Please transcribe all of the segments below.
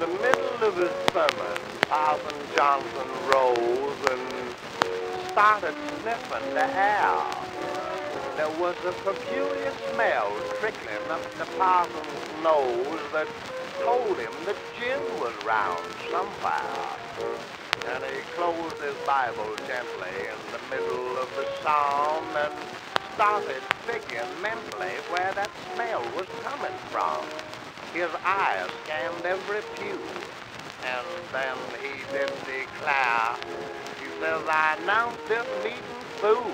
his sermon, Parson Johnson rose and started sniffing the air. There was a peculiar smell trickling up the parson's nose that told him that gin was round somewhere. And he closed his Bible gently in the middle of the psalm and started figuring mentally where that smell was coming from. His eyes scanned every pew, and then he did declare, he says, I announced this meeting through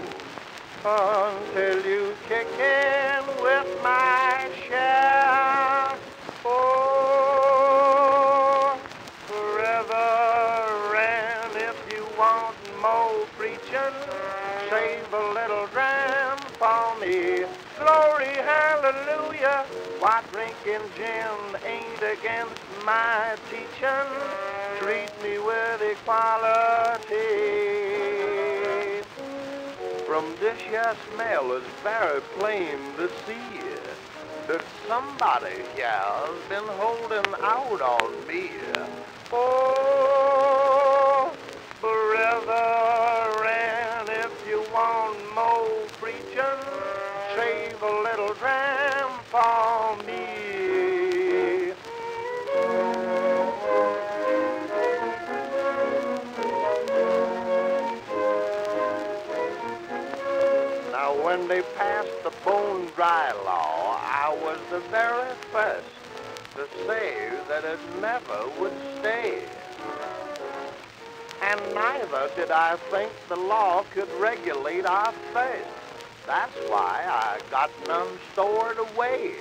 until you kick in with my share. Oh, Reverend, if you want more preaching, save a little dram hallelujah. Why drinking gin ain't against my teaching. Treat me with equality. From this here smell is very plain to see that somebody here's been holding out on me. Oh, brethren, if you want more preaching, save a little dram passed the bone dry law, I was the very first to say that it never would stay. And neither did I think the law could regulate our faith. That's why I got none stored away.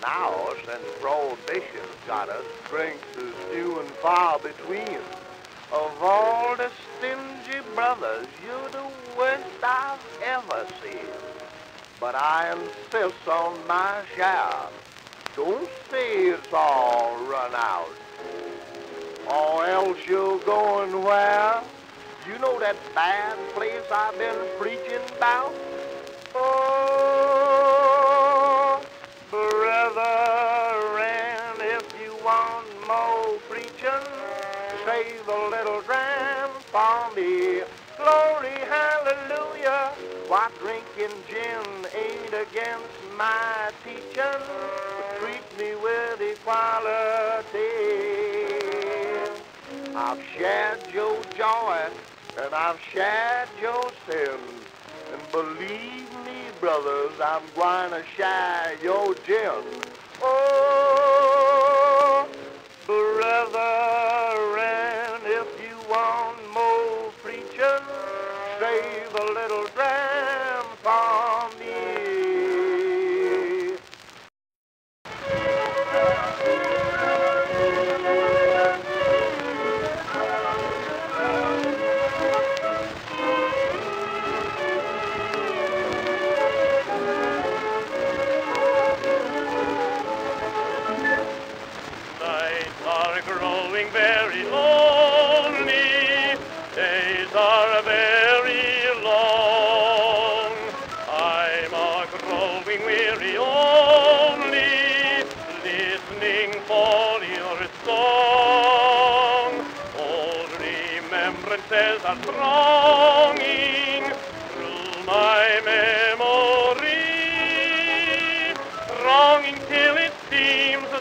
Now, since prohibition's got us drinks is few and far between, of all the stingy brothers, you're the worst I've ever seen. But I insist on my share. Don't say it's all run out. Or else you're going where? You know that bad place I've been preaching about? Oh, brethren, if you want more preaching, save a little dram for me. Glory, hallelujah. Why drinking gin ain't against my teaching. Treat me with equality. I've shared your joy and I've shared your sins. And believe me, brothers, I'm going to share your gin. Oh, brethren, save a little dram thronging through my memory. Longing till it seems the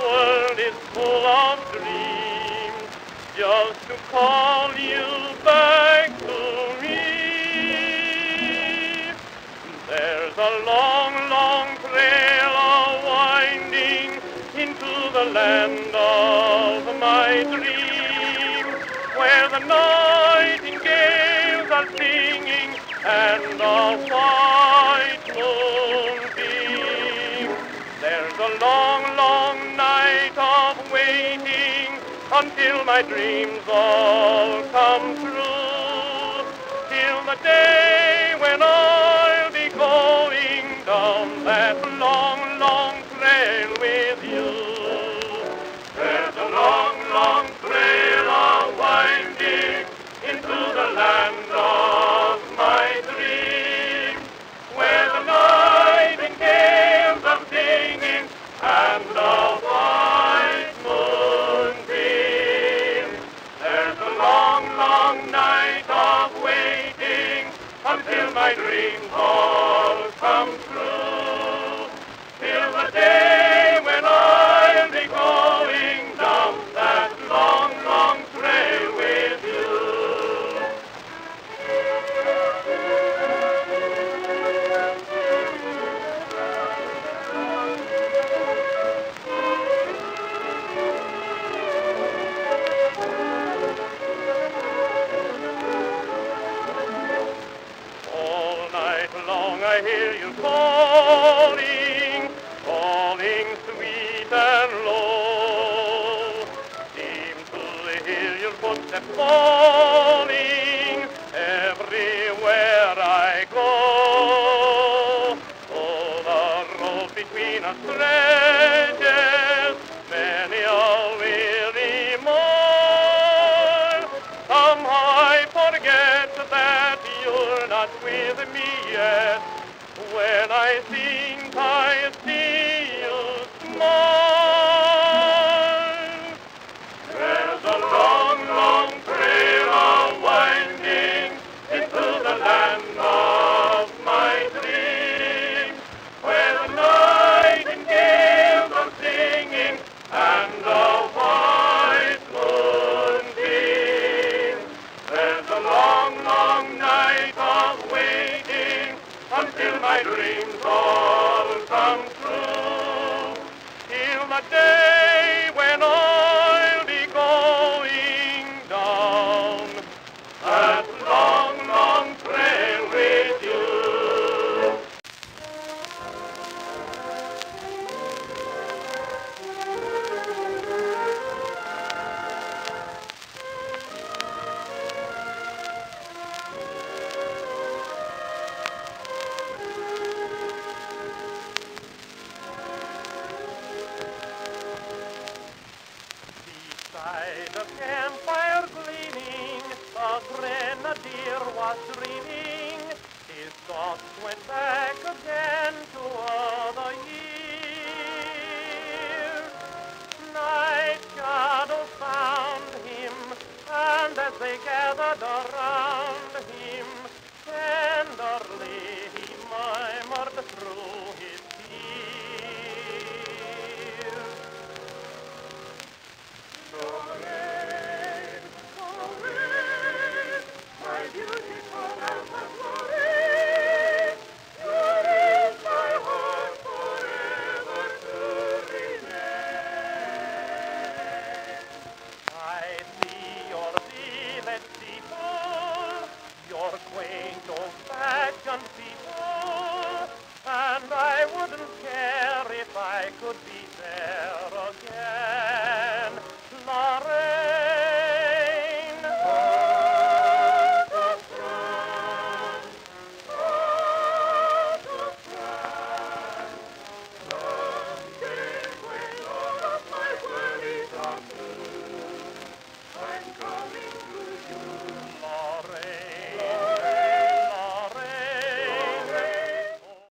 world is full of dreams, just to call you back to me. There's a long, long trail a winding into the land of my dreams, where the nightingales are singing and the white moon beams. There's a long, long night of waiting until my dreams all come true. Till the day when I'll my dream Oh. I hear you calling, calling sweet and low. Seem to hear your footsteps falling everywhere I go. Oh, the road between us stretches. decir. Rodney! By the campfire gleaming, the grenadier was dreaming. His thoughts went back again to other years. Night shadows found him, and as they gathered around, beautiful